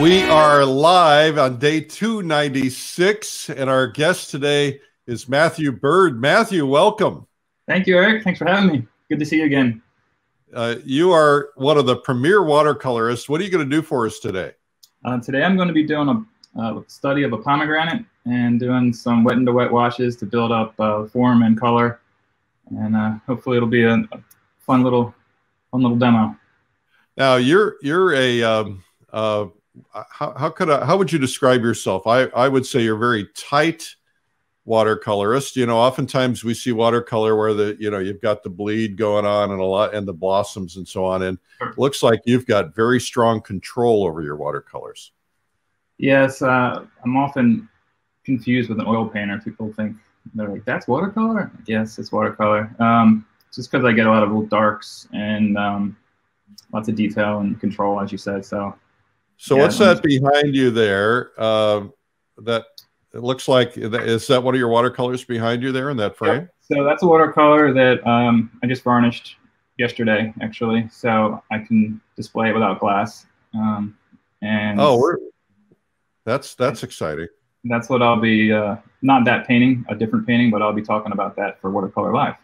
We are live on day 296, and our guest today is Matthew Bird. Matthew, welcome. Thank you, Eric. Thanks for having me. Good to see you again. Uh, you are one of the premier watercolorists. What are you going to do for us today? Uh, today, I'm going to be doing a, a, study of a pomegranate and doing some wet into wet washes to build up uh, form and color. And uh, hopefully, it'll be a, a, fun little, fun little demo. Now, you're you're a um, uh, how, how could I, how would you describe yourself? I, I would say you're very tight watercolorist. You know, oftentimes we see watercolor where the, you know, you've got the bleed going on and a lot and the blossoms and so on. And looks like you've got very strong control over your watercolors. Yes. Uh, I'm often confused with an oil painter. People think they're like, that's watercolor. Yes, it's watercolor. Um, just because I get a lot of little darks and um, lots of detail and control, as you said. So so yeah, what's that behind you there? Uh, that it looks like is that one of your watercolors behind you there in that frame? So that's a watercolor that um, I just varnished yesterday, actually. So I can display it without glass. Um, and oh, that's that's exciting. That's what I'll be uh, not that painting, a different painting, but I'll be talking about that for Watercolor Live.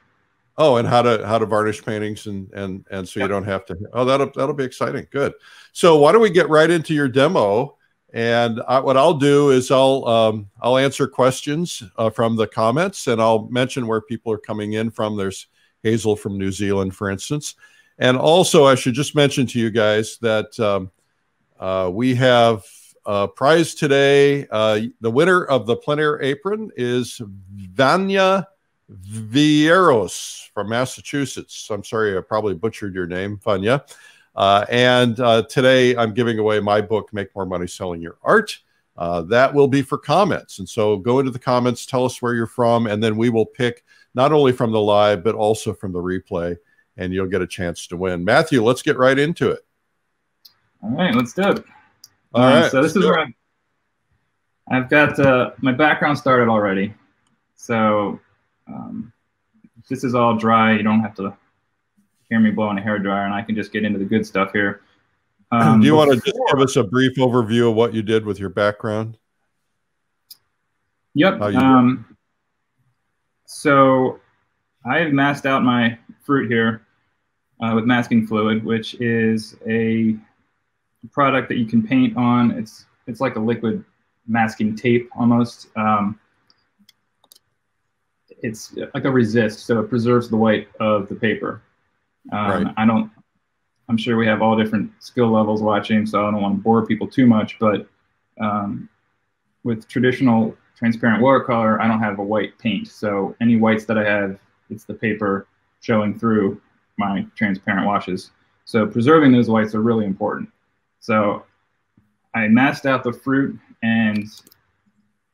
Oh, and how to how to varnish paintings and and and so you don't have to. Oh, that'll that'll be exciting. Good. So why don't we get right into your demo? And I, what I'll do is I'll um, I'll answer questions uh, from the comments, and I'll mention where people are coming in from. There's Hazel from New Zealand, for instance, and also I should just mention to you guys that um, uh, we have a prize today. Uh, the winner of the plein air apron is Vanya Vieros from Massachusetts. I'm sorry, I probably butchered your name, Vanya. Uh, and uh, today I'm giving away my book, Make More Money Selling Your Art. Uh, that will be for comments. And so go into the comments, tell us where you're from, and then we will pick not only from the live, but also from the replay, and you'll get a chance to win. Matthew, let's get right into it. All right, let's do it. All um, right. So this is where I've, I've got uh, my background started already. So um, this is all dry. You don't have to hear me blowing a hair dryer, and I can just get into the good stuff here. Um, Do you before, want to just give us a brief overview of what you did with your background? Yep. Um, so I have masked out my fruit here uh, with masking fluid, which is a product that you can paint on. It's it's like a liquid masking tape almost. Um, it's like a resist, so it preserves the white of the paper. Um, right. I don't. I'm sure we have all different skill levels watching, so I don't want to bore people too much. But um, with traditional transparent watercolor, I don't have a white paint, so any whites that I have, it's the paper showing through my transparent washes. So preserving those whites are really important. So I masked out the fruit and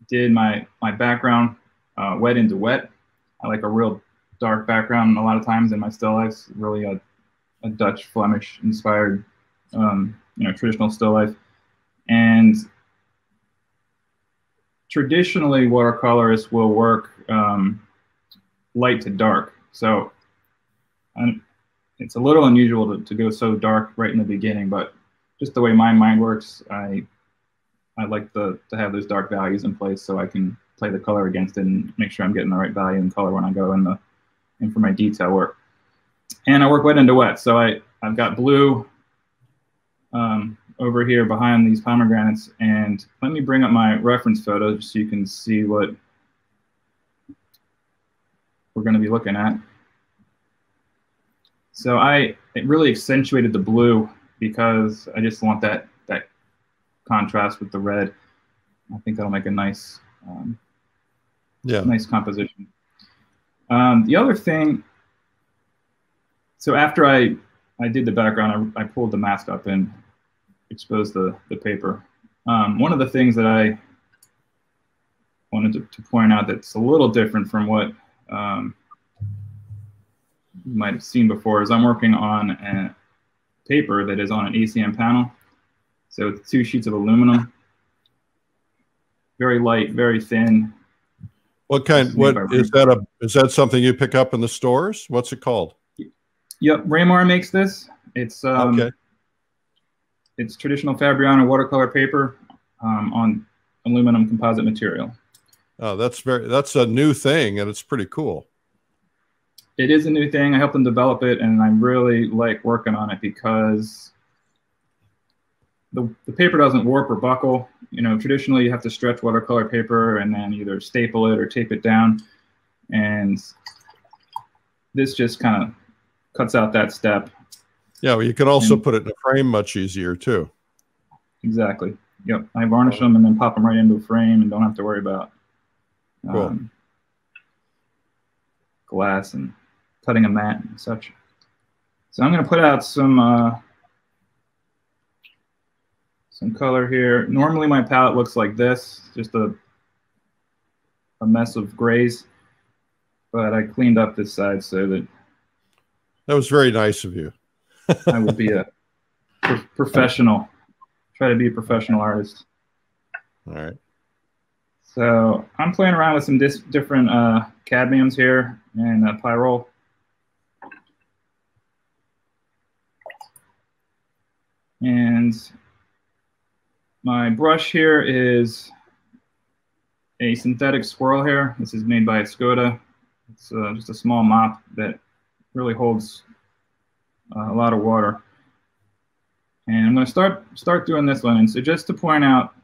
did my my background uh, wet into wet. I like a real dark background a lot of times in my still life. Really a, a Dutch Flemish inspired, um, you know, traditional still life. And traditionally, watercolorists will work um, light to dark. So it's a little unusual to, to go so dark right in the beginning, but just the way my mind works, I I like the, to have those dark values in place so I can play the color against it and make sure I'm getting the right value and color when I go in the in for my detail work. And I work wet into wet. So I, I've got blue um, over here behind these pomegranates. And let me bring up my reference photo just so you can see what we're going to be looking at. So I it really accentuated the blue because I just want that that contrast with the red. I think that'll make a nice um, yeah. Nice composition. Um, the other thing, so after I, I did the background, I, I pulled the mask up and exposed the, the paper. Um, one of the things that I wanted to, to, point out that's a little different from what um, you might have seen before is I'm working on a paper that is on an ACM panel. So it's two sheets of aluminum, very light, very thin, what kind? What is that? A is that something you pick up in the stores? What's it called? Yep, Raymar makes this. It's um, okay. it's traditional Fabriano watercolor paper um, on aluminum composite material. Oh, that's very that's a new thing, and it's pretty cool. It is a new thing. I helped them develop it, and I really like working on it because the, the paper doesn't warp or buckle. You know, traditionally you have to stretch watercolor paper and then either staple it or tape it down, and this just kind of cuts out that step. Yeah, well, you can also and, put it in a frame much easier too. Exactly. Yep. I varnish them and then pop them right into a frame and don't have to worry about cool. um, glass and cutting a mat and such. So I'm going to put out some uh, some color here. Normally my palette looks like this, just a a mess of grays, but I cleaned up this side so that that was very nice of you. I would be a pro professional. Try to be a professional artist. All right. So I'm playing around with some different uh, cadmiums here and uh, pyrrole. And my brush here is a synthetic squirrel hair. This is made by Escoda. It's uh, just a small mop that really holds uh, a lot of water. And I'm going to start start doing this one. And so just to point out,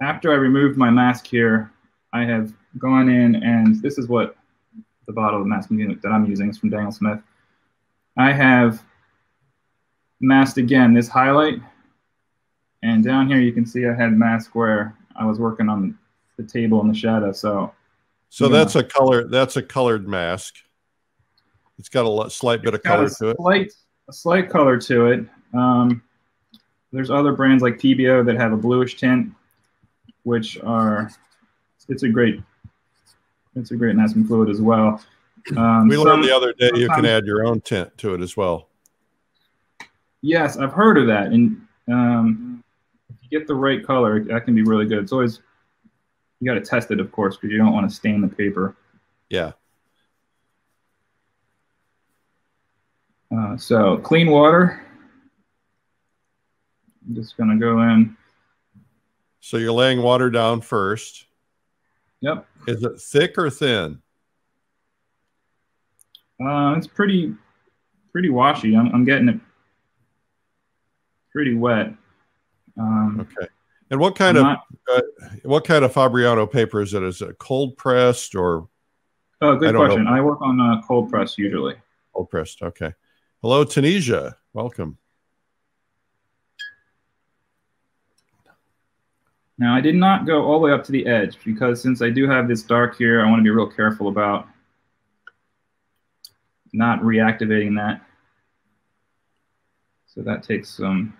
after I removed my mask here, I have gone in and this is what the bottle of mask that I'm using is from Daniel Smith. I have masked again this highlight. And down here you can see I had mask where I was working on the table in the shadow. So so that's a color that's a colored mask. It's got a slight bit of color to it. A slight color to it. Um, there's other brands like TBO that have a bluish tint, which are it's a great it's a great masking fluid as well. Um, we learned the other day you can add your own tint to it as well. Yes, I've heard of that, and um, get the right color, that can be really good. It's always you got to test it, of course, because you don't want to stain the paper. Yeah. Uh, so clean water. I'm just going to go in. So you're laying water down first. Yep. Is it thick or thin? Uh, it's pretty, pretty washy. I'm, I'm getting it pretty wet. Um, okay. And what kind I'm of not, uh, what kind of Fabriano paper is it? Is it cold pressed or? Oh, good I question. Know. I work on uh, cold press usually. Cold pressed. Okay. Hello, Tunisia. Welcome. Now, I did not go all the way up to the edge because since I do have this dark here, I want to be real careful about not reactivating that. So that takes some.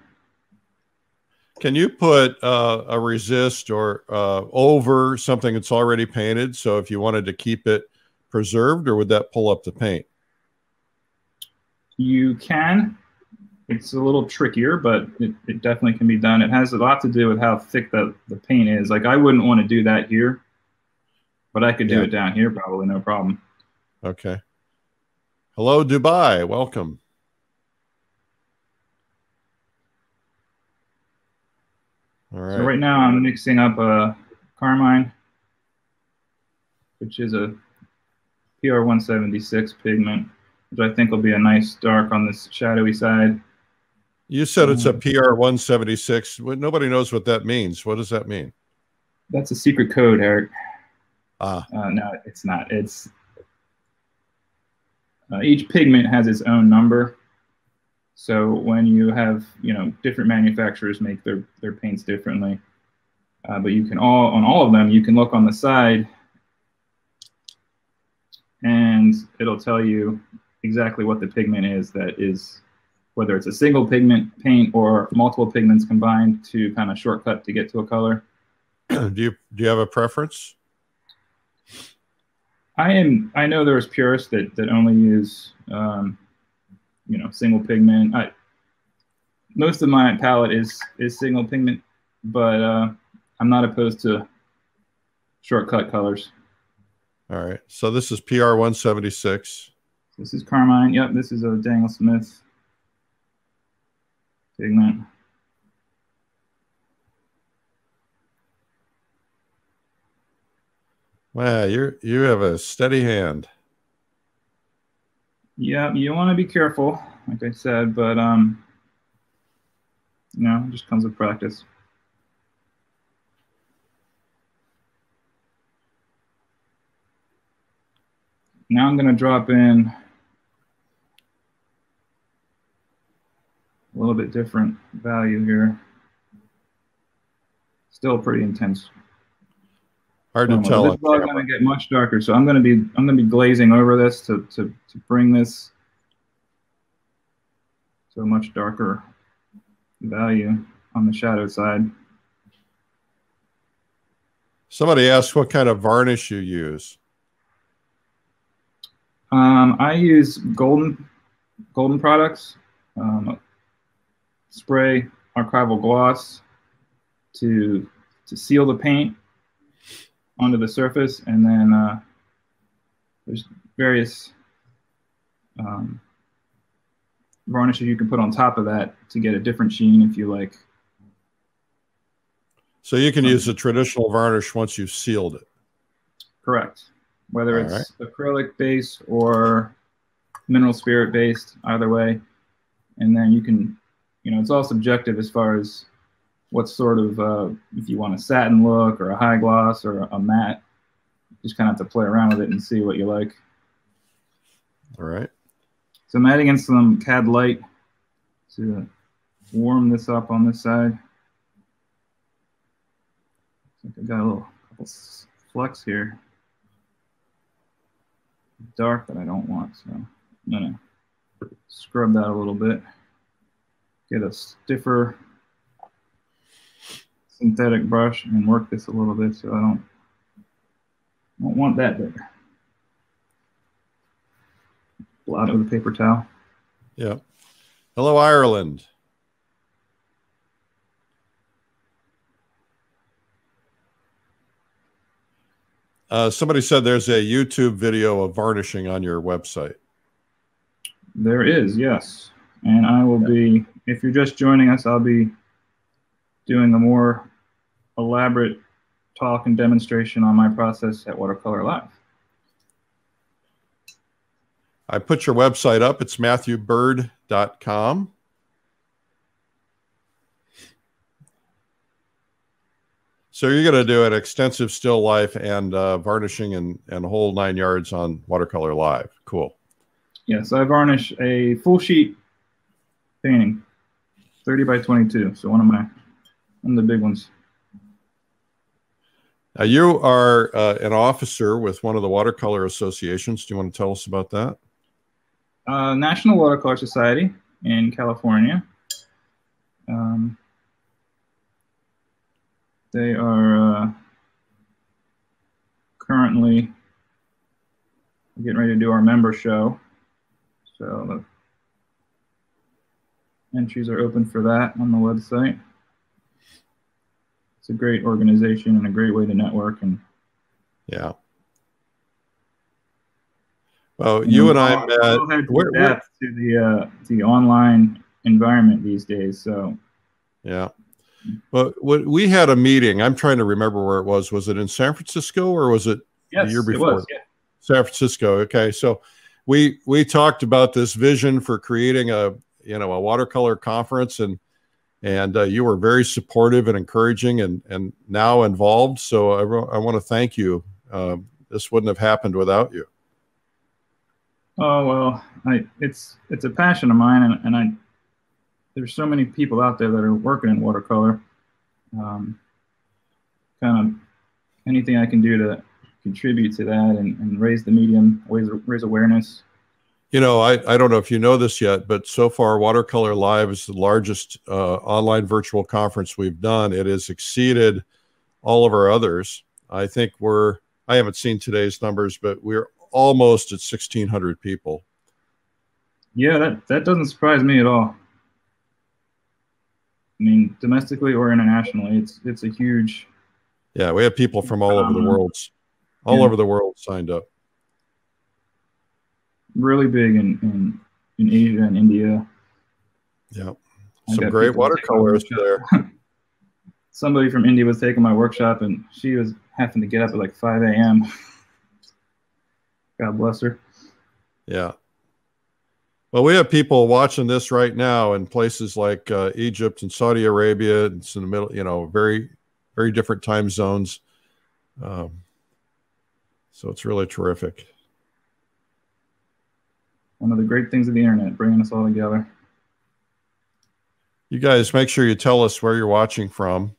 Can you put uh, a resist or uh, over something that's already painted? So if you wanted to keep it preserved, or would that pull up the paint? You can. It's a little trickier, but it, it definitely can be done. It has a lot to do with how thick the, the paint is. Like I wouldn't want to do that here, but I could do yeah. it down here probably, no problem. Okay. Hello, Dubai. Welcome. All right. So right now I'm mixing up a carmine, which is a PR176 pigment which I think will be a nice dark on this shadowy side. You said it's a um, PR 176. Nobody knows what that means. What does that mean? That's a secret code, Eric. Ah. Uh, no, it's not. It's uh, each pigment has its own number. So when you have, you know, different manufacturers make their, their paints differently, uh, but you can all, on all of them, you can look on the side and it'll tell you exactly what the pigment is that is, whether it's a single pigment paint or multiple pigments combined to kind of shortcut to get to a color. do you do you have a preference? I am. I know there's purists that that only use, um, you know single pigment. I, most of my palette is is single pigment, but uh, I'm not opposed to shortcut colors. All right. So this is PR 176. This is Carmine. Yep. This is a Daniel Smith pigment. Wow, you you have a steady hand. Yeah, you want to be careful, like I said, but um, you know, it just comes with practice. Now I'm going to drop in a little bit different value here. Still pretty intense. Hard to tell. This is going to get much darker, so I'm going to be I'm going to be glazing over this to to to bring this to a much darker value on the shadow side. Somebody asked what kind of varnish you use. Um, I use golden golden products, um, spray archival gloss to to seal the paint onto the surface, and then uh, there's various um, varnishes you can put on top of that to get a different sheen if you like. So you can um, use a traditional varnish once you've sealed it. Correct whether All it's right. acrylic based or mineral spirit based, either way. And then you can, you know, it's all subjective as far as what sort of, uh, if you want a satin look or a high gloss or a matte, just kind of have to play around with it and see what you like. All right. So I'm adding in some CAD light to warm this up on this side. I think I got a little couple flecks here dark that I don't want. So I'm gonna scrub that a little bit, get a stiffer synthetic brush and work this a little bit so I don't, don't want that there. Blot it with a paper towel. Yeah. Hello, Ireland. Uh, somebody said there's a YouTube video of varnishing on your website. There is, yes. And I will be, if you're just joining us, I'll be doing a more elaborate talk and demonstration on my process at Watercolor Live. I put your website up. It's matthewbird.com. So you're going to do an extensive still life and uh, varnishing and, and whole nine yards on Watercolor Live. Cool. Yes, I varnish a full sheet painting, 30 by 22. So one of my, one of the big ones. Now you are uh, an officer with one of the watercolor associations. Do you want to tell us about that? Uh, National Watercolor Society in California. Um, they are uh, currently getting ready to do our member show. So the entries are open for that on the website. It's a great organization and a great way to network and yeah. Well, you, you and I met. Where, where? to the uh, the online environment these days. So yeah, well, we had a meeting. I'm trying to remember where it was. Was it in San Francisco or was it yes, the year before? It was, yeah. San Francisco. Okay, so we we talked about this vision for creating a you know a watercolor conference and and uh, you were very supportive and encouraging and and now involved. So I, I want to thank you. Uh, this wouldn't have happened without you. Oh well, I it's it's a passion of mine, and, and I there's so many people out there that are working in watercolor. Um, kind of anything I can do to contribute to that and, and raise the medium, raise, raise awareness. You know, I, I don't know if you know this yet, but so far, Watercolor Live is the largest uh, online virtual conference we've done. It has exceeded all of our others. I think we're, I haven't seen today's numbers, but we're almost at 1,600 people. Yeah, that, that doesn't surprise me at all. I mean, domestically or internationally, it's it's a huge. Yeah, we have people from all over the world, all yeah. over the world signed up. Really big in in, in Asia and India. Yeah, some great watercolors there. Somebody from India was taking my workshop, and she was having to get up at like 5 a.m. God bless her. Yeah. Well, we have people watching this right now in places like uh, Egypt and Saudi Arabia. It's in the middle, you know, very, very different time zones. Um, so it's really terrific. One of the great things of the internet, bringing us all together. You guys make sure you tell us where you're watching from.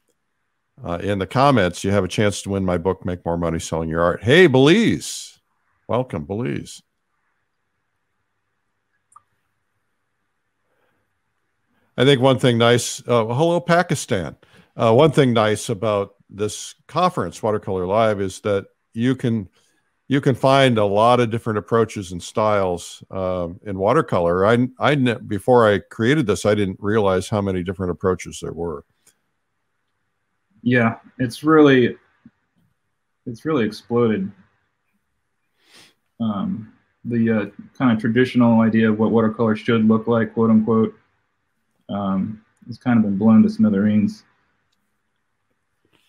Uh, in the comments, you have a chance to win my book, Make More Money Selling Your Art. Hey, Belize. Welcome, Belize. I think one thing nice, uh, hello, Pakistan. Uh, one thing nice about this conference, Watercolor Live, is that you can you can find a lot of different approaches and styles um, in watercolor. I, I before I created this, I didn't realize how many different approaches there were. Yeah, it's really it's really exploded. Um, the uh, kind of traditional idea of what watercolor should look like, quote unquote, um, has kind of been blown to smithereens.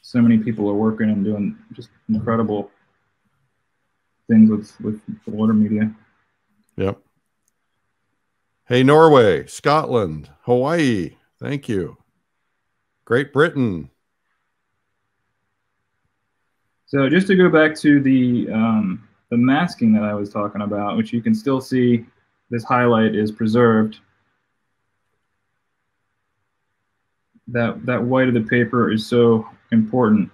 So many people are working and doing just incredible things with with water media. Yep. Hey, Norway, Scotland, Hawaii. Thank you. Great Britain. So just to go back to the um, the masking that I was talking about, which you can still see, this highlight is preserved. That that white of the paper is so important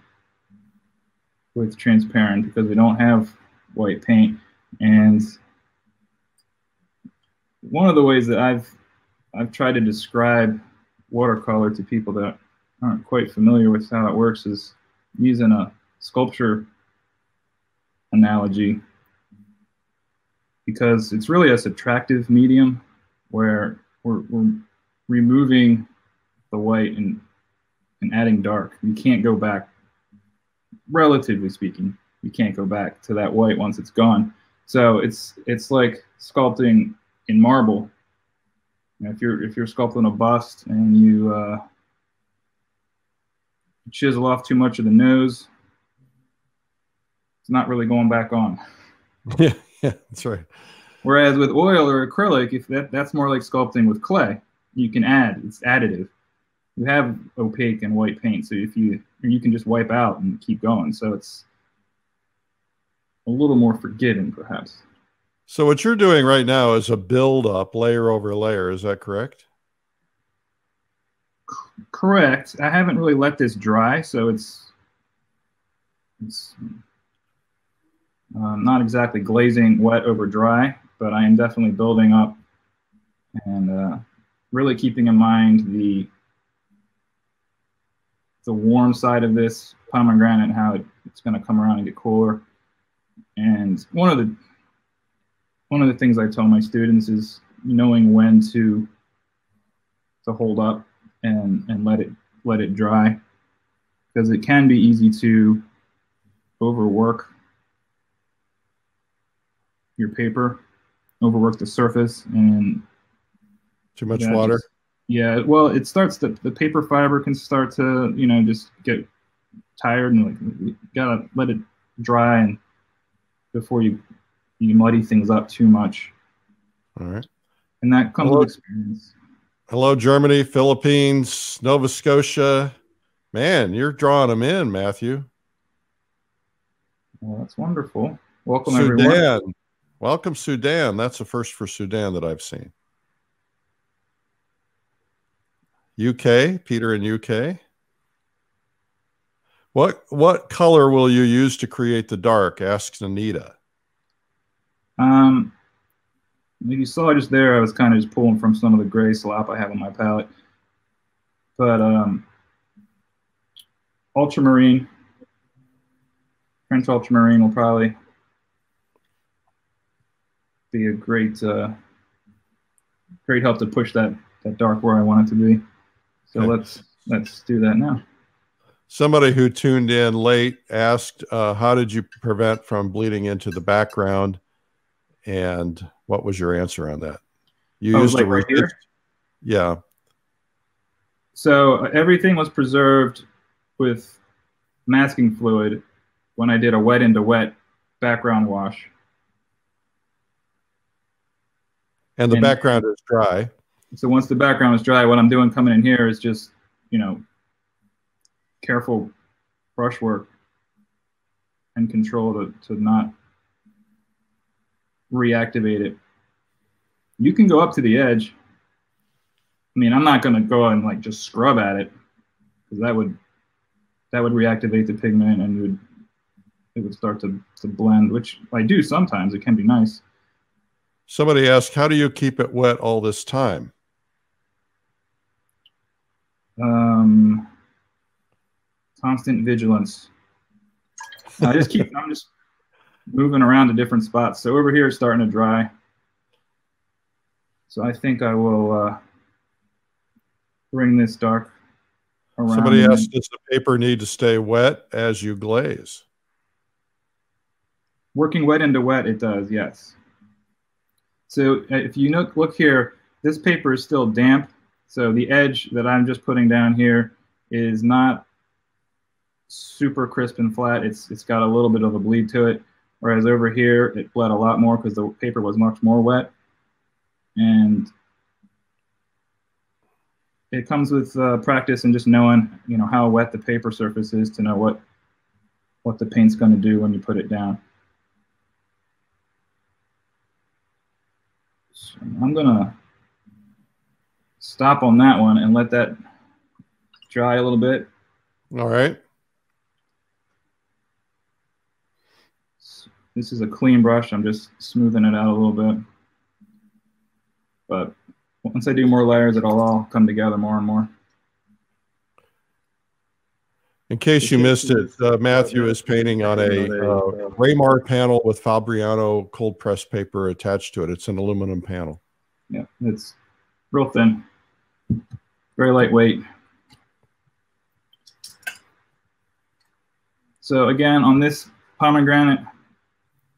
with transparent because we don't have white paint. And one of the ways that I've I've tried to describe watercolor to people that aren't quite familiar with how it works is using a sculpture analogy because it's really a subtractive medium where we're, we're removing the white and, and adding dark. You can't go back, relatively speaking, you can't go back to that white once it's gone. So it's it's like sculpting in marble. You know, if you're if you're sculpting a bust and you uh, chisel off too much of the nose, it's not really going back on. Yeah, yeah, that's right. Whereas with oil or acrylic, if that, that's more like sculpting with clay, you can add. It's additive. You have opaque and white paint, so if you you can just wipe out and keep going. So it's a little more forgiving, perhaps. So what you're doing right now is a build up layer over layer. Is that correct? C correct. I haven't really let this dry, so it's it's um, not exactly glazing wet over dry, but I am definitely building up and uh, really keeping in mind the the warm side of this pomegranate, how it, it's going to come around and get cooler. And one of the one of the things I tell my students is knowing when to to hold up and and let it let it dry because it can be easy to overwork your paper, overwork the surface and too much yeah, water. Just, yeah, well, it starts the the paper fiber can start to, you know, just get tired and like you gotta let it dry and before you you muddy things up too much. All right. And that comes Hello. with experience. Hello, Germany, Philippines, Nova Scotia. Man, you're drawing them in, Matthew. Well, that's wonderful. Welcome, Sudan. everyone. Welcome, Sudan. That's the first for Sudan that I've seen. UK, Peter in UK. What what color will you use to create the dark? asks Anita. Um, you saw just there, I was kind of just pulling from some of the gray slop I have on my palette. But um, ultramarine, French ultramarine will probably be a great uh, great help to push that that dark where I want it to be. So okay. let's let's do that now. Somebody who tuned in late asked, uh, "How did you prevent from bleeding into the background?" And what was your answer on that? You oh, used like to right here? Yeah. So everything was preserved with masking fluid when I did a wet into wet background wash. And the and, background is dry. So once the background is dry, what I'm doing coming in here is just, you know, careful brushwork and control to, to not reactivate it. You can go up to the edge. I mean, I'm not going to go and like just scrub at it because that would that would reactivate the pigment and it would it would start to, to blend, which I do sometimes. It can be nice. Somebody asked, how do you keep it wet all this time? Um, constant vigilance. I just keep, I'm just moving around to different spots. So over here it's starting to dry. So I think I will uh, bring this dark around. Somebody asked, does the paper need to stay wet as you glaze? Working wet into wet, it does, yes. So uh, if you look, look here, this paper is still damp. So the edge that I'm just putting down here is not super crisp and flat. It's It's got a little bit of a bleed to it. Whereas over here, it bled a lot more because the paper was much more wet. And it comes with uh, practice and just knowing, you know, how wet the paper surface is to know what what the paint's going to do when you put it down. So I'm going to stop on that one and let that dry a little bit. All right. This is a clean brush. I'm just smoothing it out a little bit. But once I do more layers, it'll all come together more and more. In case you missed it, uh, Matthew is painting on a uh, Raymar panel with Fabriano cold press paper attached to it. It's an aluminum panel. Yeah, it's real thin, very lightweight. So again, on this pomegranate,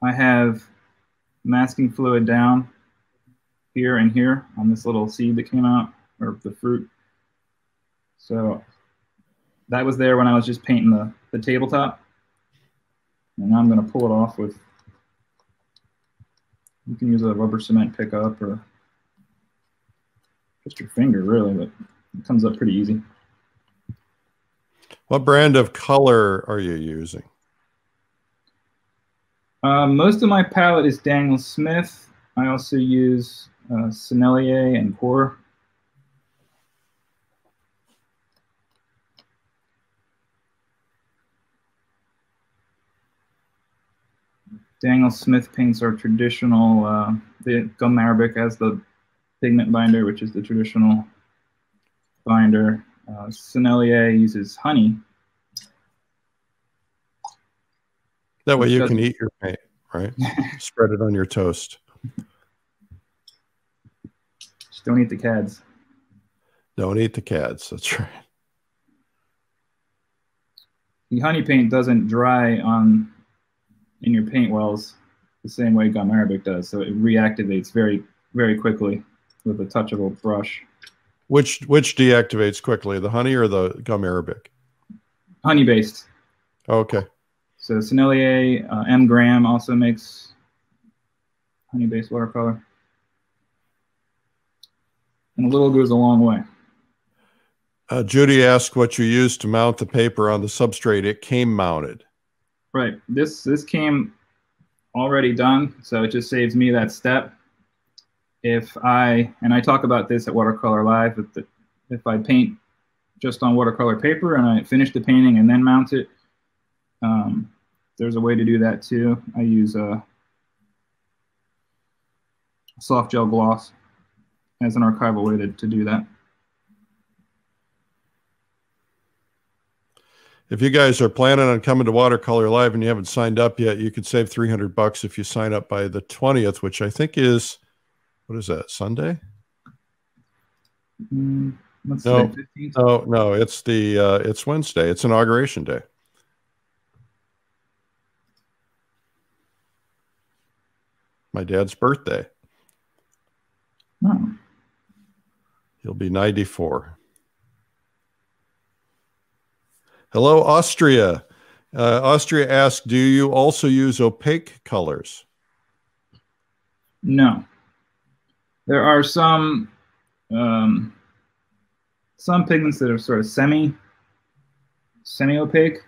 I have masking fluid down here and here on this little seed that came out, or the fruit. So that was there when I was just painting the, the tabletop. And now I'm going to pull it off with, you can use a rubber cement pickup or just your finger really, but it comes up pretty easy. What brand of color are you using? Uh, most of my palette is Daniel Smith. I also use uh, Sennelier and QoR. Daniel Smith paints are traditional. Uh, the gum arabic as the pigment binder, which is the traditional binder. Uh, Sennelier uses honey That way you can eat your paint, right? Spread it on your toast. Just don't eat the cads. Don't eat the cads. That's right. The honey paint doesn't dry on in your paint wells the same way gum arabic does, so it reactivates very very quickly with a touch of a brush. Which which deactivates quickly, the honey or the gum arabic? Honey based. Okay. So Sennelier, uh, M. Graham also makes honey-based watercolor. And a little goes a long way. Uh, Judy asked what you used to mount the paper on the substrate. It came mounted. Right. This this came already done, so it just saves me that step. If I and I talk about this at Watercolor Live, if, the, if I paint just on watercolor paper and I finish the painting and then mount it, um, there's a way to do that too. I use a soft gel gloss as an archival way to, to do that. If you guys are planning on coming to Watercolor Live and you haven't signed up yet, you could save 300 bucks if you sign up by the 20th, which I think is, what is that, Sunday? Mm, no, no, no, it's the, uh, it's Wednesday. It's inauguration day. My dad's birthday. Oh. He'll be 94. Hello, Austria. Uh, Austria asks, do you also use opaque colors? No. There are some um, some pigments that are sort of semi semi opaque,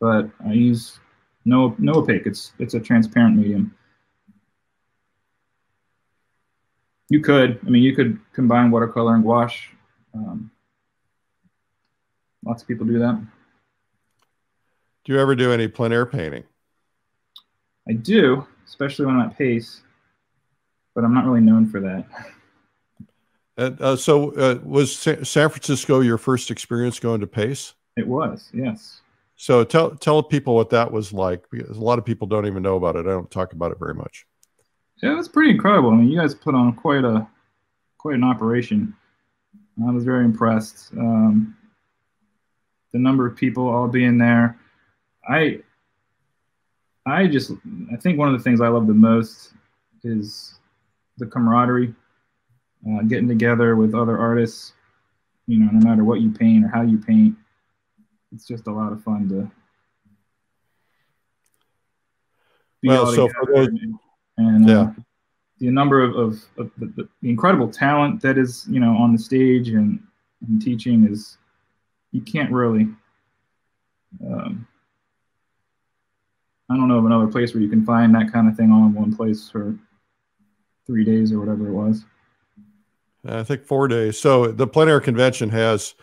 but I use no no opaque. It's it's a transparent medium. You could, I mean, you could combine watercolor and gouache. Um, lots of people do that. Do you ever do any plein air painting? I do, especially when I'm at Pace, but I'm not really known for that. And uh, so, uh, was San Francisco your first experience going to Pace? It was, yes. So tell tell people what that was like because a lot of people don't even know about it. I don't talk about it very much. Yeah, it was pretty incredible. I mean, you guys put on quite a quite an operation. I was very impressed. Um, the number of people all being there. I I just I think one of the things I love the most is the camaraderie, uh, getting together with other artists. You know, no matter what you paint or how you paint, it's just a lot of fun to. well, so for those, and, yeah. Uh, the number of, of, of the, the, incredible talent that is you know on the stage and, and teaching is you can't really um, I don't know of another place where you can find that kind of thing all in one place for three days or whatever it was. I think four days. So the plein air convention has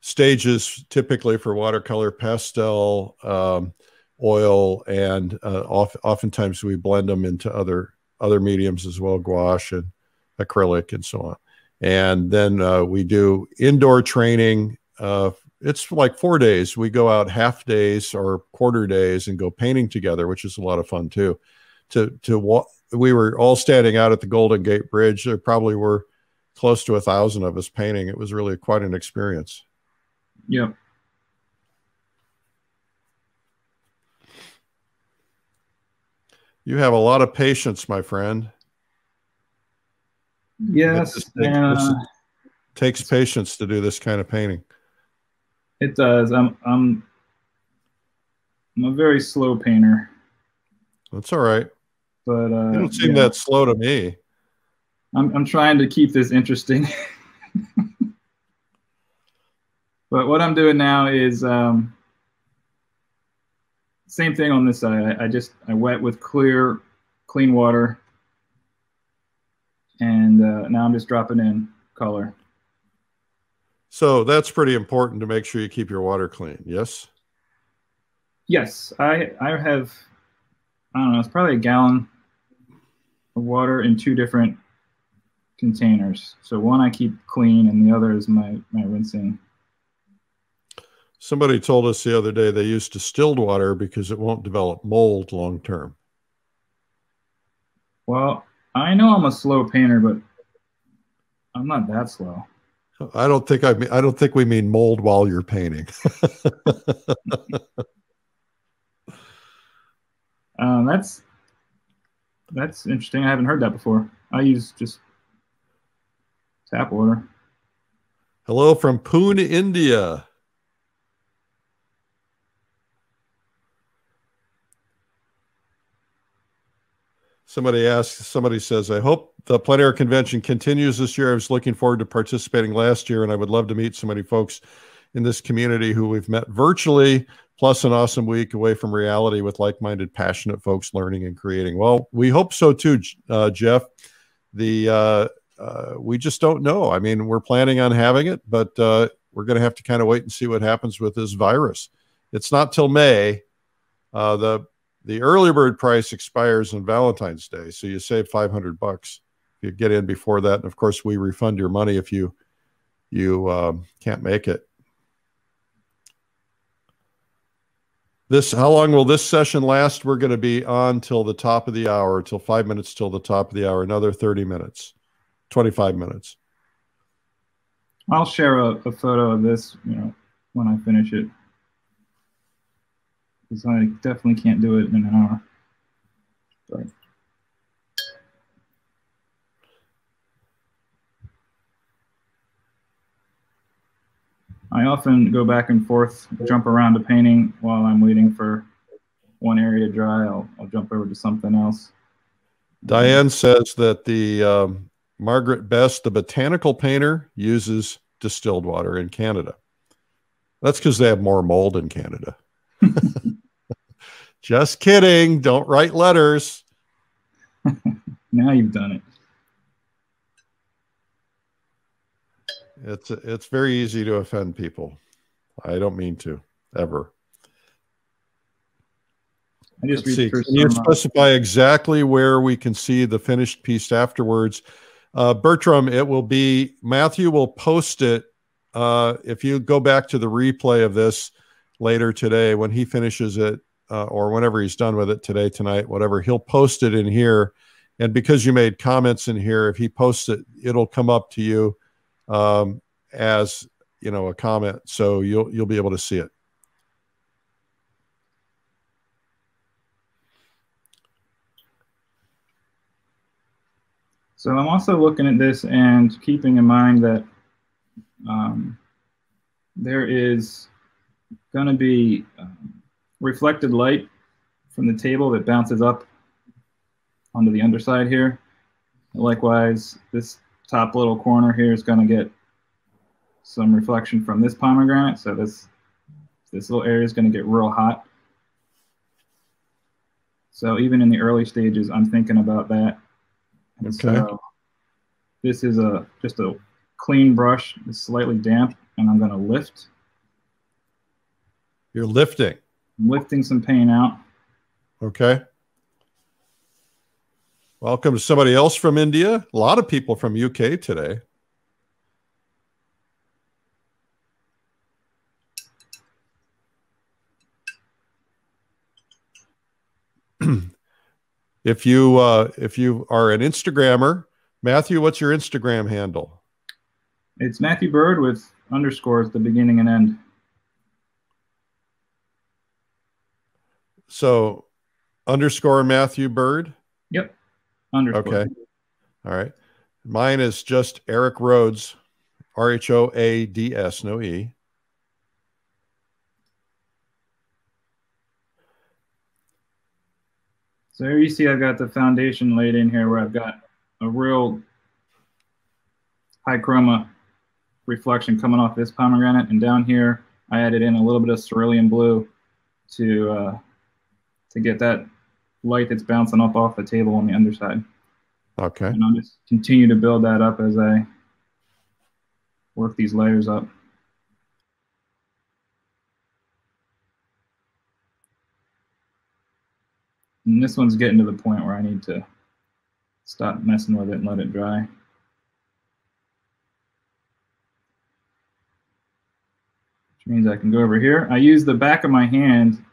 stages typically for watercolor, pastel, um, oil, and uh, oft, oftentimes we blend them into other other mediums as well, gouache and acrylic and so on. And then uh, we do indoor training uh, it's like four days. We go out half days or quarter days and go painting together, which is a lot of fun too. To to what we were all standing out at the Golden Gate Bridge. There probably were close to a thousand of us painting. It was really quite an experience. Yeah. You have a lot of patience, my friend. Yes. It takes, uh, takes patience to do this kind of painting. It does. I'm I'm I'm a very slow painter. That's all right. But uh, you don't seem yeah. that slow to me. I'm I'm trying to keep this interesting. but what I'm doing now is um, same thing on this side. I, I just I wet with clear, clean water, and uh, now I'm just dropping in color. So that's pretty important to make sure you keep your water clean. Yes. Yes, I I have. I don't know. It's probably a gallon of water in two different containers. So one I keep clean, and the other is my my rinsing. Somebody told us the other day they use distilled water because it won't develop mold long term. Well, I know I'm a slow painter, but I'm not that slow. I don't think I mean, I don't think we mean mold while you're painting. um, that's that's interesting. I haven't heard that before. I use just tap water. Hello from Pune, India. Somebody asks, somebody says, I hope the plein air convention continues this year. I was looking forward to participating last year, and I would love to meet so many folks in this community who we've met virtually, plus an awesome week away from reality with like minded, passionate folks learning and creating. Well, we hope so too, uh, Jeff. The uh, uh, we just don't know. I mean, we're planning on having it, but uh, we're going to have to kind of wait and see what happens with this virus. It's not till May. Uh, the the early bird price expires on Valentine's Day, so you save 500 bucks if you get in before that. And of course, we refund your money if you you um, can't make it. This how long will this session last? We're going to be on till the top of the hour, till five minutes till the top of the hour. Another 30 minutes, 25 minutes. I'll share a, a photo of this, you know, when I finish it because I definitely can't do it in an hour. But. I often go back and forth, jump around a painting while I'm waiting for one area to dry. I'll, I'll jump over to something else. Diane says that the um, Margaret Best, the botanical painter, uses distilled water in Canada. That's because they have more mold in Canada. Just kidding. Don't write letters. now you've done it. It's it's very easy to offend people. I don't mean to ever. I just see. Can you uh, specify exactly where we can see the finished piece afterwards? Uh, Bertram, it will be Matthew will post it. Uh, if you go back to the replay of this later today, when he finishes it, uh, or whenever he's done with it today, tonight, whatever, he'll post it in here. And because you made comments in here, if he posts it, it'll come up to you um, as you know a comment, so you'll you'll be able to see it. So I'm also looking at this and keeping in mind that um, there is going to be um, reflected light from the table that bounces up onto the underside here. Likewise, this top little corner here is going to get some reflection from this pomegranate. So this, this little area is going to get real hot. So even in the early stages, I'm thinking about that. And okay. So this is a just a clean brush. It's slightly damp, and I'm going to lift. You're lifting. I'm lifting some pain out. Okay. Welcome to somebody else from India. A lot of people from UK today. if you uh, if you are an Instagrammer, Matthew, what's your Instagram handle? It's Matthew Bird with underscores at the beginning and end. So underscore Matthew Bird? Yep. Underscore. Okay. All right. Mine is just Eric Rhoads, R H O A D S, no E. So here you see I've got the foundation laid in here where I've got a real high chroma reflection coming off this pomegranate. And down here, I added in a little bit of cerulean blue to uh, to get that light that's bouncing up off the table on the underside. Okay. And I'll just continue to build that up as I work these layers up. And this one's getting to the point where I need to stop messing with it and let it dry. Which means I can go over here. I use the back of my hand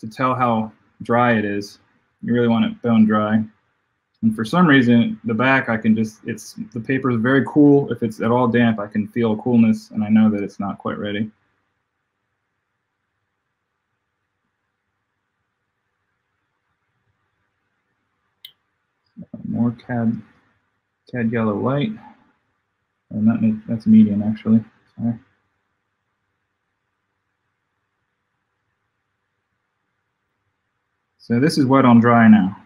to, tell how dry it is. You really want it bone dry. And for some reason, the back, I can just, it's, the paper is very cool. If it's at all damp, I can feel coolness and I know that it's not quite ready. more cad cad yellow light. Oh, and that that's medium actually. Sorry. So this is wet on dry now.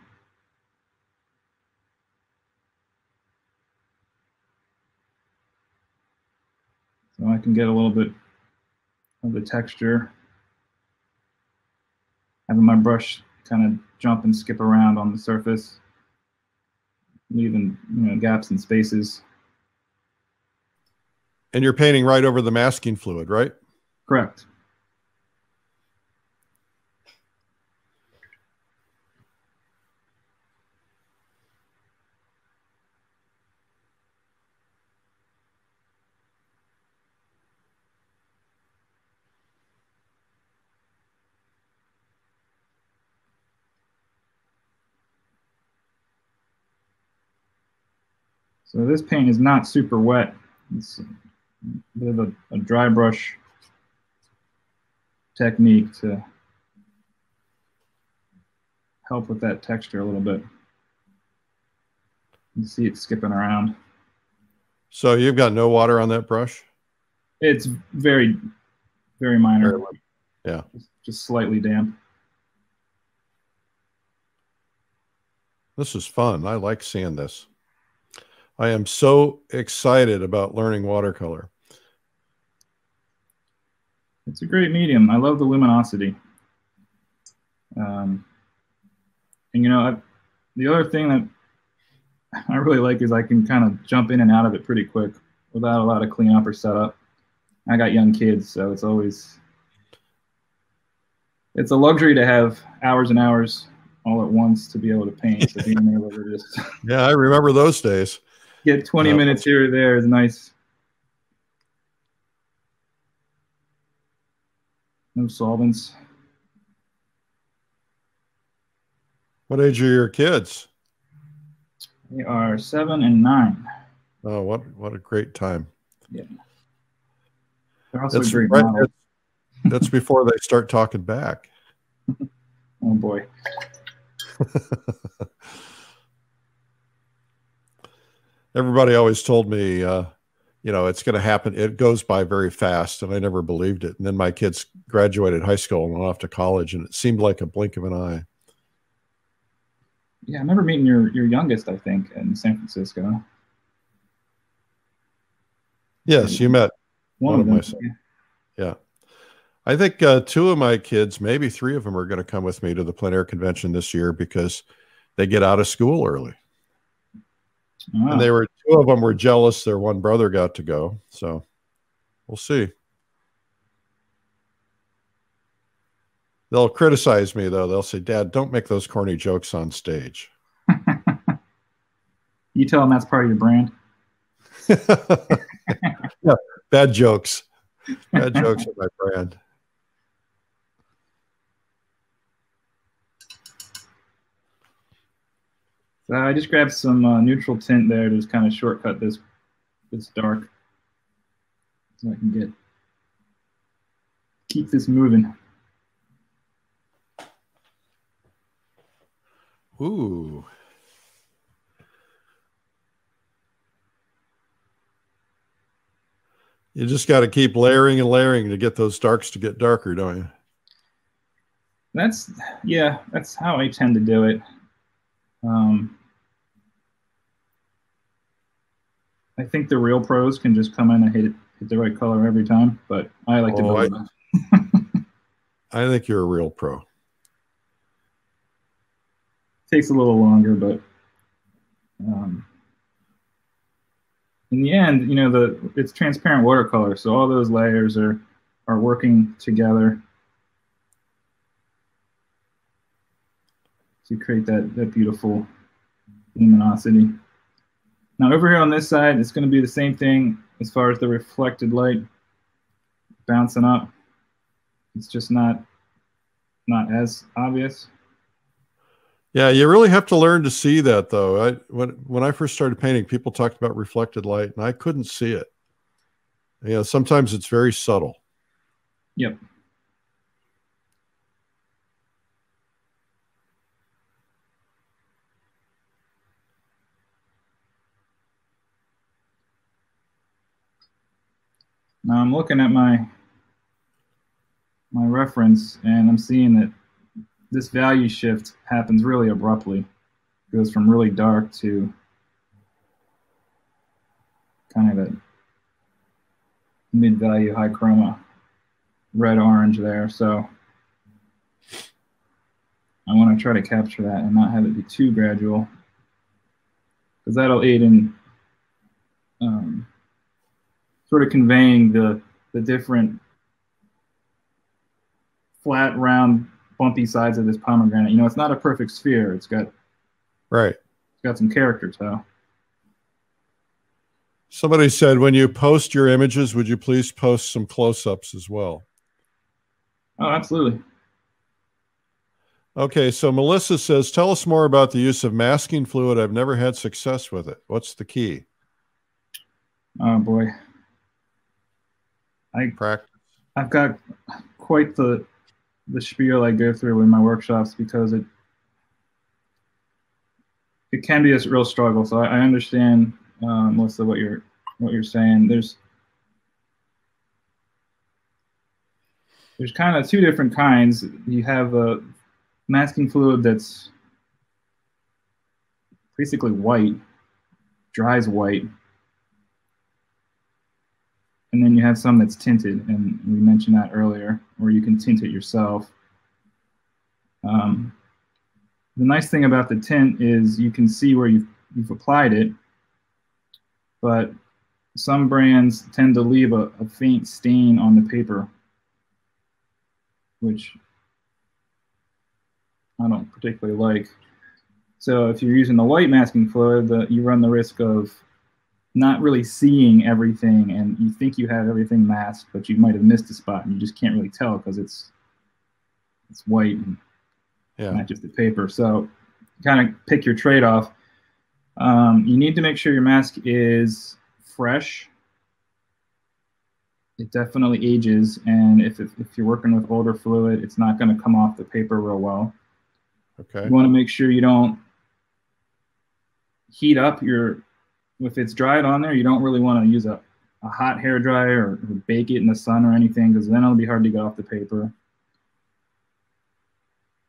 So I can get a little bit of the texture. Having my brush kind of jump and skip around on the surface leaving you know gaps and spaces. And you're painting right over the masking fluid, right? Correct. So this paint is not super wet. It's a bit of a, a dry brush technique to help with that texture a little bit. You see it skipping around. So you've got no water on that brush? It's very, very minor. Very yeah. Just, just slightly damp. This is fun. I like seeing this. I am so excited about learning watercolor. It's a great medium. I love the luminosity. Um, and you know, I, the other thing that I really like is I can kind of jump in and out of it pretty quick without a lot of cleanup or setup. I got young kids, so it's always it's a luxury to have hours and hours all at once to be able to paint. So being able to just yeah, I remember those days. Get 20 uh, minutes here or there is nice. No solvents. What age are your kids? They are seven and nine. Oh, what what a great time! Yeah, they're also that's, great right, that's before they start talking back. oh boy. Everybody always told me, uh, you know, it's going to happen. It goes by very fast, and I never believed it. And then my kids graduated high school and went off to college, and it seemed like a blink of an eye. Yeah, I remember meeting your your youngest. I think in San Francisco. Yes, you met one, one of, my sons. Yeah. yeah. I think uh, two of my kids, maybe three of them, are going to come with me to the plein air convention this year because they get out of school early. Wow. And they ah. were two of them were jealous their one brother got to go. So we'll see. They'll criticize me though. They'll say, "Dad, don't make those corny jokes on stage." you tell them that's part of your brand. yeah, bad jokes. Bad jokes are my brand. So I just grabbed some uh, neutral tint there to just kind of shortcut this this dark, so I can get keep this moving. Ooh. You just got to keep layering and layering to get those darks to get darker, don't you? That's yeah, that's how I tend to do it. Um, I think the real pros can just come in and hit hit the right color every time, but I like oh, to build I, I think you're a real pro. Takes a little longer, but um, in the end, you know, the it's transparent watercolor, so all those layers are are working together to create that, that beautiful luminosity. Now over here on this side, it's going to be the same thing as far as the reflected light bouncing up. It's just not not as obvious. Yeah, you really have to learn to see that though. I when when I first started painting, people talked about reflected light and I couldn't see it. You know, sometimes it's very subtle. Yep. Now I'm looking at my my reference and I'm seeing that this value shift happens really abruptly. It goes from really dark to kind of a mid-value high chroma red orange there. So I want to try to capture that and not have it be too gradual because that'll aid in um, sort of conveying the the different flat, round, bumpy sides of this pomegranate. You know, it's not a perfect sphere. It's got right. It's got some character to. Somebody said, when you post your images, would you please post some close-ups as well? Oh, absolutely. Okay, so Melissa says, tell us more about the use of masking fluid. I've never had success with it. What's the key? Oh boy. I practice. I've got quite the the spiel I go through in my workshops because it it can be a real struggle. So I, I understand um, most of what you're what you're saying. There's there's kind of two different kinds. You have a masking fluid that's basically white, dries white. And then you have some that's tinted, and we mentioned that earlier, or you can tint it yourself. Um, the nice thing about the tint is you can see where you've, you've applied it, but some brands tend to leave a, a faint stain on the paper, which I don't particularly like. So if you're using the white masking fluid, the, you run the risk of not really seeing everything and you think you have everything masked, but you might have missed a spot and you just can't really tell because it's it's white and yeah. not just the paper. So kind of pick your trade-off. Um, you need to make sure your mask is fresh. It definitely ages, and if, if, if you're working with older fluid, it's not going to come off the paper real well. Okay. You want to make sure you don't heat up your, if it's dried on there, you don't really want to use a, a hot hair dryer or, or bake it in the sun or anything because then it'll be hard to get off the paper.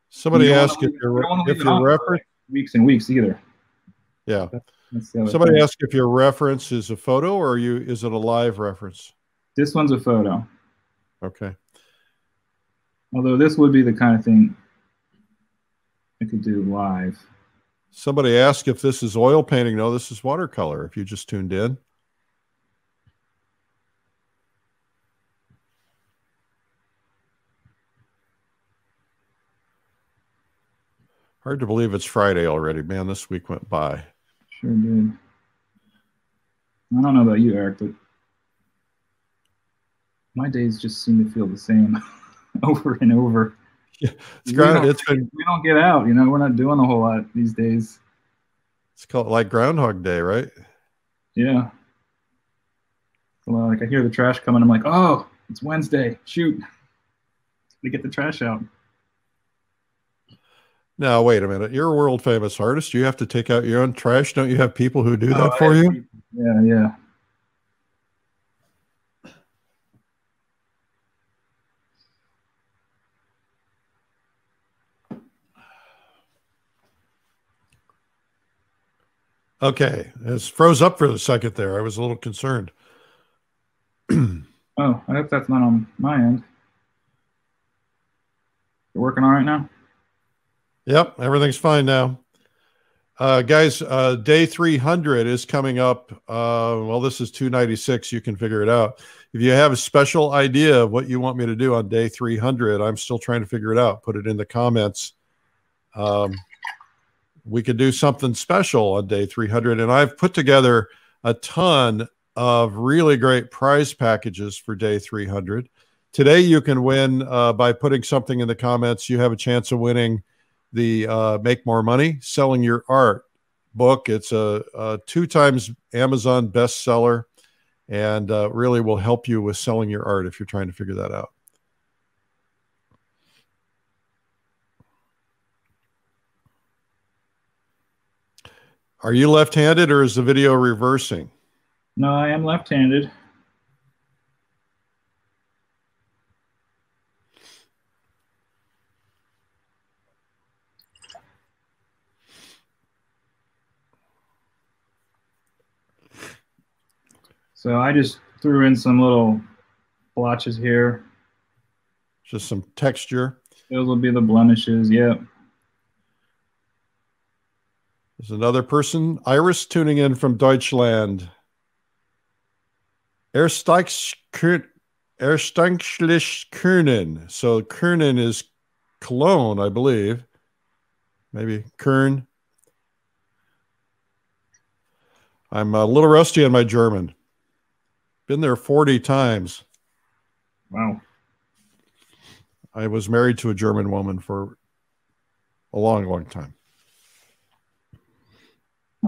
Somebody asked if your if your reference weeks and weeks either. Yeah. Somebody thing. asked if your reference is a photo or you is it a live reference? This one's a photo. Okay. Although this would be the kind of thing I could do live. Somebody asked if this is oil painting. No, this is watercolor. If you just tuned in. Hard to believe it's Friday already. Man, this week went by. Sure did. I don't know about you, Eric, but my days just seem to feel the same over and over. Yeah, it's ground. It's been. We don't get out. You know, we're not doing a whole lot these days. It's called like Groundhog Day, right? Yeah. Well, like I hear the trash coming, I'm like, oh, it's Wednesday. Shoot, to get the trash out. Now, wait a minute. You're a world famous artist. You have to take out your own trash. Don't you have people who do oh, that for you? Yeah, yeah. Okay, it froze up for a second there. I was a little concerned. oh, I hope that's not on my end. You're working all right now? Yep, everything's fine now. Uh, guys, uh, day 300 is coming up. Uh, well, this is 296. You can figure it out. If you have a special idea of what you want me to do on day 300, I'm still trying to figure it out. Put it in the comments. Um, we could do something special on day 300. And I've put together a ton of really great prize packages for day 300. Today, you can win uh, by putting something in the comments. You have a chance of winning the uh, Make More Money Selling Your Art book. It's a, a two times Amazon bestseller and uh, really will help you with selling your art if you're trying to figure that out. Are you left handed or is the video reversing? No, I am left handed. So I just threw in some little blotches here. Just some texture. Those will be the blemishes. Yep. There's another person, Iris, tuning in from Deutschland. Ersteinschlich Kernen. So Kernen is Cologne, I believe. Maybe Kern. I'm a little rusty on my German. Been there 40 times. Wow. I was married to a German woman for a long, long time.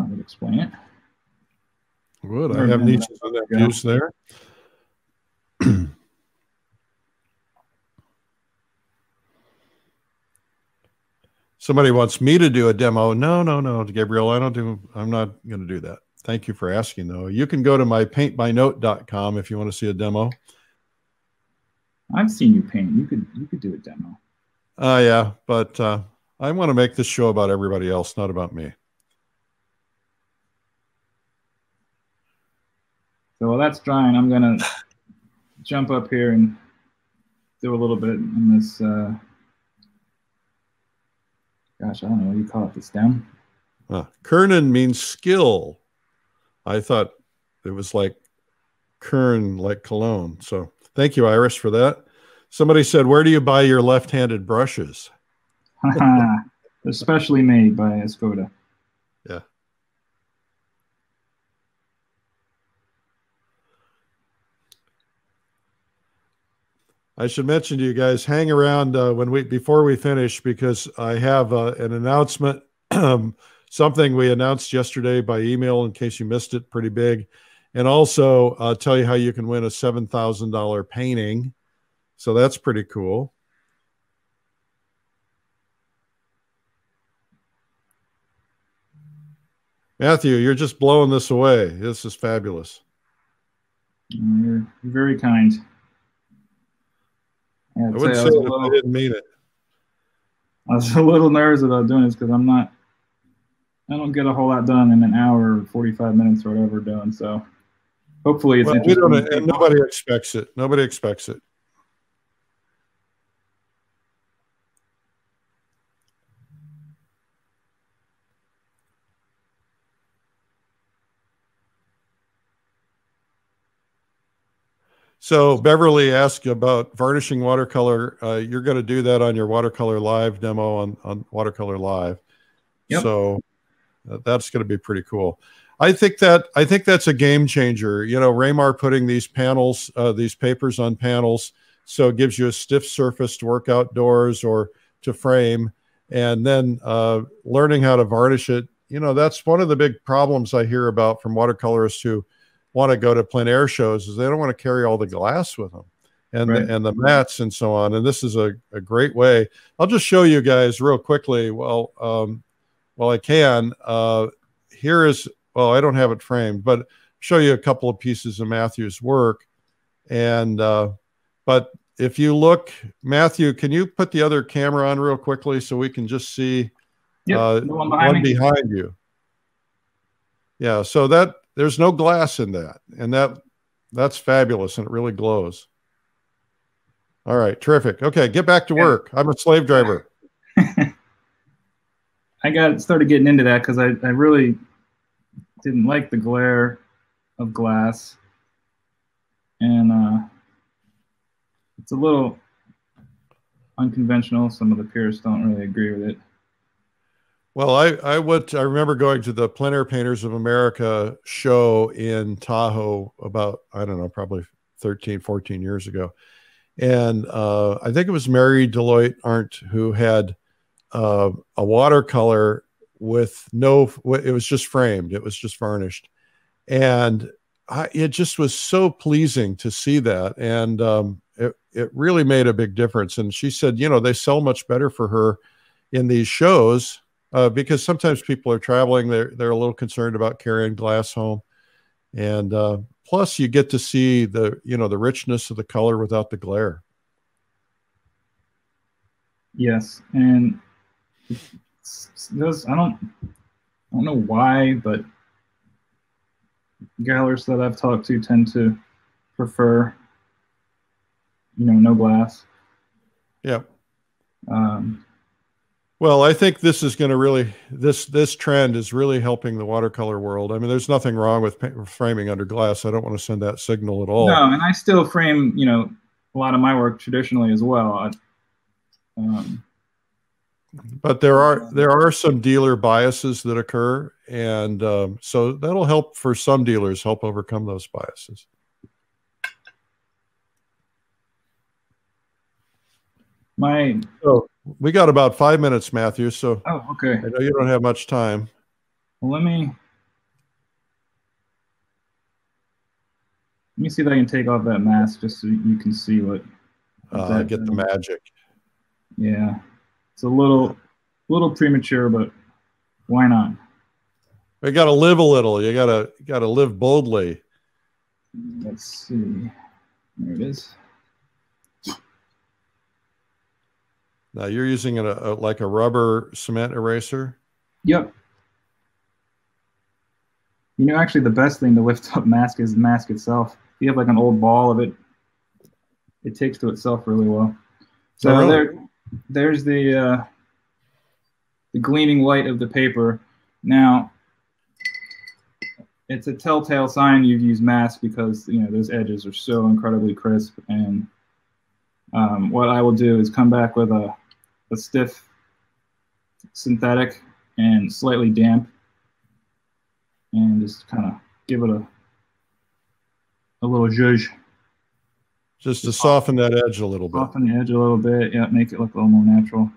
I would explain it. Good. I have nieces and nephews there. Somebody wants me to do a demo. No, no, no, Gabriel. I don't do. I'm not going to do that. Thank you for asking, though. You can go to my paintbynote.com if you want to see a demo. I've seen you paint. You could you could do a demo. Uh yeah, but uh, I want to make this show about everybody else, not about me. So while that's drying, I'm gonna jump up here and do a little bit in this. Uh, gosh, I don't know what you call it. The stem. Uh, Kernan means skill. I thought it was like Kern, like cologne. So thank you, Iris, for that. Somebody said, "Where do you buy your left-handed brushes?" Especially made by Escoda. Yeah. I should mention to you guys, hang around uh, when we before we finish because I have uh, an announcement, something we announced yesterday by email in case you missed it, pretty big, and also uh, tell you how you can win a seven thousand dollar painting. So that's pretty cool. Matthew, you're just blowing this away. This is fabulous. You're very kind. I wouldn't say, I, little, I didn't mean it. I was a little nervous about doing this because I'm not. I don't get a whole lot done in an hour, or 45 minutes, or whatever doing. So hopefully it's well, interesting. We and nobody expects it. Nobody expects it. So Beverly asked about varnishing watercolor. Uh, you're going to do that on your watercolor live demo on, on watercolor live. Yep. So uh, that's going to be pretty cool. I think that I think that's a game changer. You know, Raymar putting these panels, uh, these papers on panels, so it gives you a stiff surface to work outdoors or to frame, and then uh, learning how to varnish it. You know, that's one of the big problems I hear about from watercolorists who want to go to plein air shows is they don't want to carry all the glass with them and right. the, and the mats and so on. And this is a, a great way. I'll just show you guys real quickly. Well, um, well, I can. Uh, here is well, I don't have it framed, but show you a couple of pieces of Matthew's work. And uh, but if you look, Matthew, can you put the other camera on real quickly so we can just see yep, uh, one, behind, one behind you? Yeah, so that there's no glass in that, and that that's fabulous, and it really glows. All right, terrific. Okay, get back to work. I'm a slave driver. I got started getting into that because I, I really didn't like the glare of glass, and uh, it's a little unconventional. Some of the peers don't really agree with it. Well, I, I went, I remember going to the Plein Air Painters of America show in Tahoe about, I don't know, probably 13, 14 years ago. And uh, I think it was Mary Deloyht Arendt who had uh, a watercolor with no, it was just framed, it was just varnished. And I, it just was so pleasing to see that. And um, it, it really made a big difference. And she said, you know, they sell much better for her in these shows uh, because sometimes people are traveling, they're, they're a little concerned about carrying glass home. And uh, plus you get to see the, you know, the richness of the color without the glare. Yes. And those, I don't, I don't know why, but galleries that I've talked to tend to prefer, you know, no glass. Yeah. Um, well, I think this is going to really this this trend is really helping the watercolor world. I mean, there's nothing wrong with framing under glass. I don't want to send that signal at all. No, and I still frame, you know, a lot of my work traditionally as well. Um, but there are there are some dealer biases that occur, and um, so that'll help for some dealers help overcome those biases. My so we got about five minutes, Matthew. So oh, okay. I know you don't have much time. Well, let me let me see if I can take off that mask just so you can see what. Uh, that, get the magic. Yeah, it's a little little premature, but why not? We got to live a little. You gotta got to live boldly. Let's see. There it is. Now you're using a, a like a rubber cement eraser. Yep. You know, actually, the best thing to lift up mask is the mask itself. If you have like an old ball of it, it takes to itself really well. So oh, really? there, there's the uh, the gleaming light of the paper. Now, it's a telltale sign you've used mask because you know those edges are so incredibly crisp. And um, what I will do is come back with a, a stiff synthetic and slightly damp, and just kind of give it a a little zhuzh. Just to soften that edge a little bit. Soften the edge a little bit, yeah, make it look a little more natural.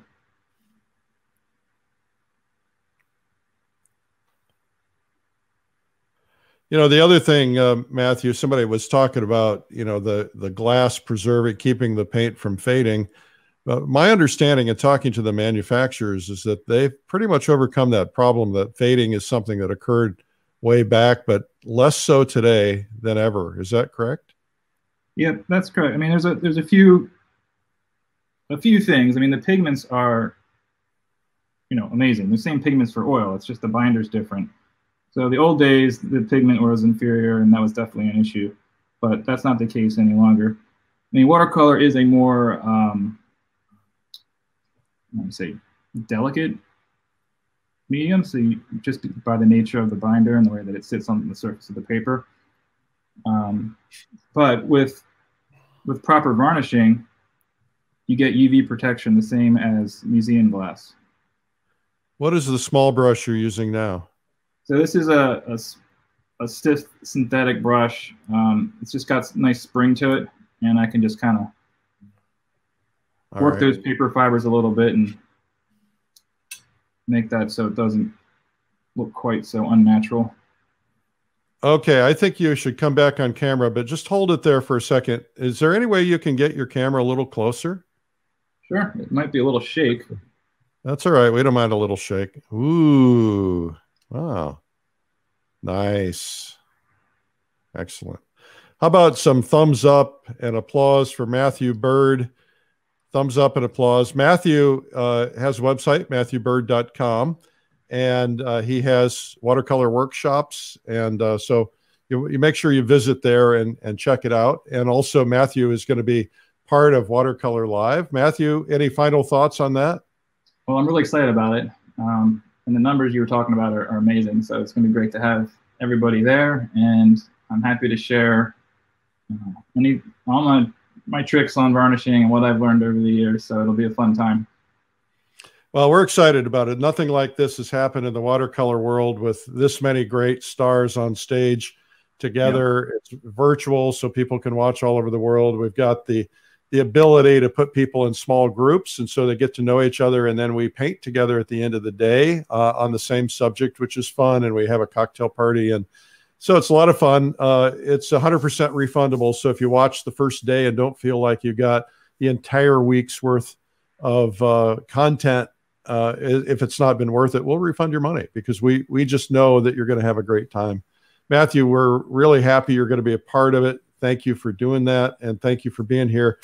You know, the other thing, uh, Matthew, somebody was talking about, you know, the the glass preserving, keeping the paint from fading. Uh, my understanding of talking to the manufacturers is that they've pretty much overcome that problem. That fading is something that occurred way back, but less so today than ever. Is that correct? Yeah, that's correct. I mean, there's a there's a few a few things. I mean, the pigments are, you know, amazing. The same pigments for oil. It's just the binder's different. So the old days, the pigment was inferior, and that was definitely an issue. But that's not the case any longer. I mean, watercolor is a more, um, let me say, delicate medium. So you, just by the nature of the binder and the way that it sits on the surface of the paper. Um, but with with proper varnishing, you get UV protection the same as museum glass. What is the small brush you're using now? So this is a, a, a stiff synthetic brush. Um, it's just got nice spring to it, and I can just kind of work right. those paper fibers a little bit and make that so it doesn't look quite so unnatural. Okay, I think you should come back on camera, but just hold it there for a second. Is there any way you can get your camera a little closer? Sure, it might be a little shake. That's all right. We don't mind a little shake. Ooh, wow. Nice. Excellent. How about some thumbs up and applause for Matthew Bird? Thumbs up and applause. Matthew uh, has a website, matthewbird.com, and uh, he has watercolor workshops. And uh, so you, you, make sure you visit there and, and check it out. And also, Matthew is going to be part of Watercolor Live. Matthew, any final thoughts on that? Well, I'm really excited about it. Um, and the numbers you were talking about are, are amazing. So it's going to be great to have everybody there, and I'm happy to share uh, any all my my tricks on varnishing and what I've learned over the years. So it'll be a fun time. Well, we're excited about it. Nothing like this has happened in the watercolor world with this many great stars on stage together. It's virtual, so people can watch all over the world. We've got the the ability to put people in small groups and so they get to know each other and then we paint together at the end of the day uh, on the same subject which is fun and we have a cocktail party and so it's a lot of fun. Uh, it's 100% refundable. So if you watch the first day and don't feel like you got the entire week's worth of uh, content uh, if it's not been worth it we'll refund your money because we we just know that you're going to have a great time. Matthew we're really happy you're going to be a part of it. Thank you for doing that and thank you for being here